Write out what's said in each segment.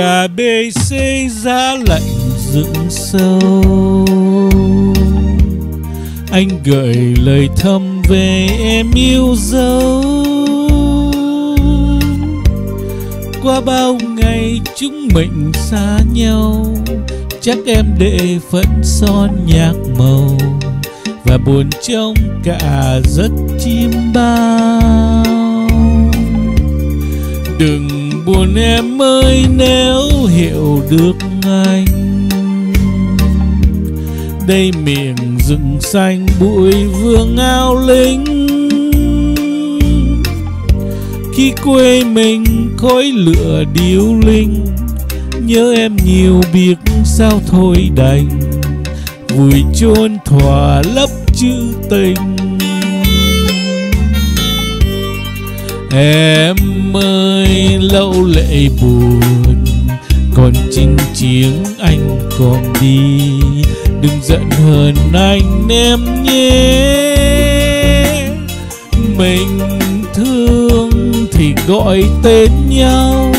trà bê xê giá lạnh dựng sâu. Anh gửi lời thăm về em yêu dấu. Qua bao ngày chúng mình xa nhau, chắc em để phận son nhạc màu. Và buồn trong cả rất chim bao. Đừng buồn em ơi, nếu hiểu được anh đây miền rừng xanh, bụi vương ao lính. Khi quê mình khói lửa điêu linh, nhớ em nhiều biết sao thôi đành. Vùi chôn thỏa lấp chữ tình. Em lâu lệ buồn. Còn chinh chiến anh còn đi, đừng giận hờn anh em nhé. Mình thương thì gọi tên nhau,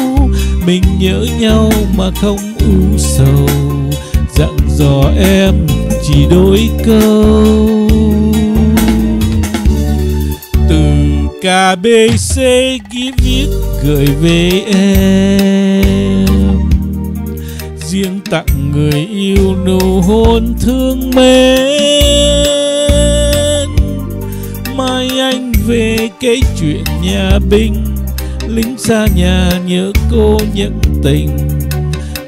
mình nhớ nhau mà không u sầu. Dặn dò em chỉ đôi câu. Từ KBC ghi viết gửi về em. Riêng tặng người yêu nụ hôn thương mến. Mai anh về kể chuyện nhà binh lính xa nhà nhớ cô nhận tình.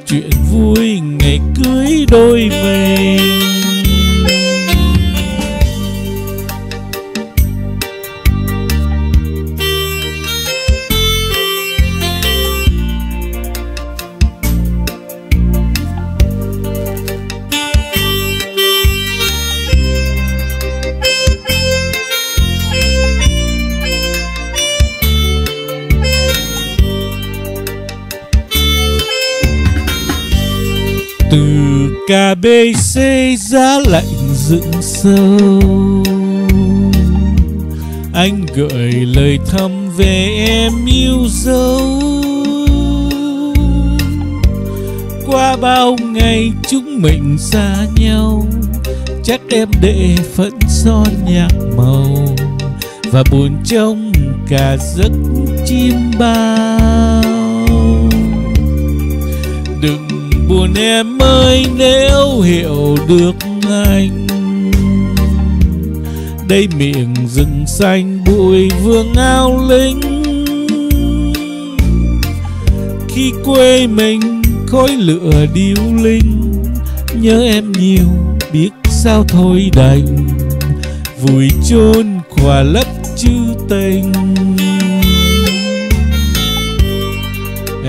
Chuyện vui ngày cưới đôi mình. Cà bê KBC giá lạnh dựng sâu. Anh gửi lời thăm về em yêu dấu. Qua bao ngày chúng mình xa nhau, chắc em để phận son nhạc màu. Và buồn trong cả giấc chim bao buồn em ơi, nếu hiểu được anh. Đây miệng rừng xanh, bụi vương ao lính. Khi quê mình khói lửa điêu linh, nhớ em nhiều, biết sao thôi đành. Vùi chôn khỏa lấp chữ tình.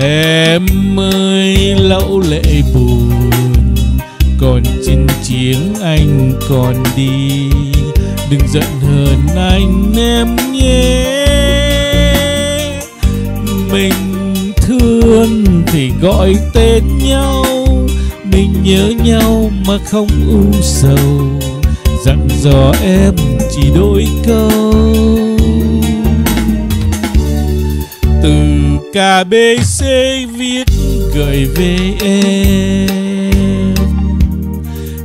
Em ơi lẫu lệ buồn. Còn chinh chiến anh còn đi. Đừng giận hờn anh, em nhé. Mình thương thì gọi tên nhau. Mình nhớ nhau mà không u sầu. Dặn dò em chỉ đôi câu. KBC viết gửi về em.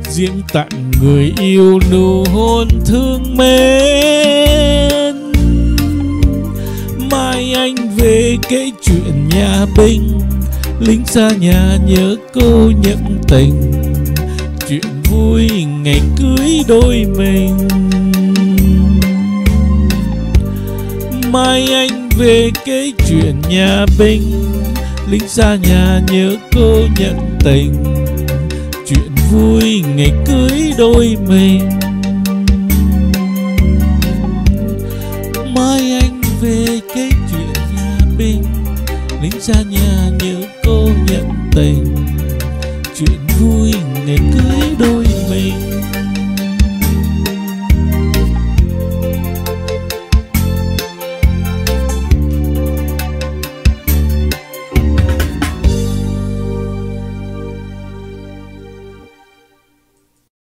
Diễm tặng người yêu nụ hôn thương mến. Mai anh về kể chuyện nhà binh lính xa nhà nhớ cô nhận tình. Chuyện vui ngày cưới đôi mình. Mai anh về kể chuyện nhà binh lính xa nhà nhớ cô nhận tình. Chuyện vui ngày cưới đôi mình. Mai anh về kể chuyện nhà binh lính xa nhà nhớ cô nhận tình.